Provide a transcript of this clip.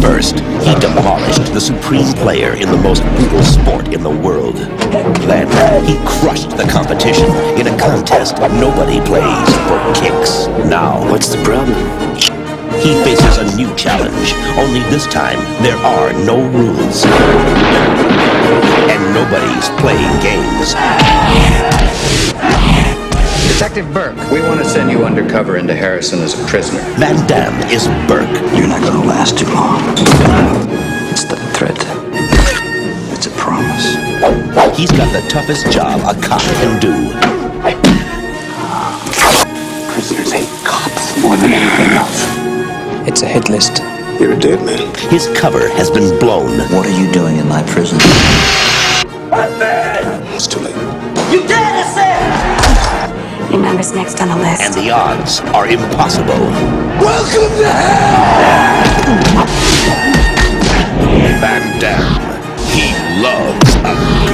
First, he demolished the supreme player in the most brutal sport in the world. Then, he crushed the competition in a contest nobody plays for kicks. Now, What's the problem? he faces a new challenge, only this time there are no rules. And nobody's playing games. Detective Burke, we want to send you undercover into Harrison as a prisoner. Van Damme is Burke. You're not gonna last too long. He's got the toughest job a cop can do. Prisoners hate cops more than anything else. It's a hit list. You're a dead man. His cover has been blown. What are you doing in my prison? It's too late. You dead, I said! Your number's next on the list. And the odds are impossible. Welcome to hell! Van Damme. He loves a good fight.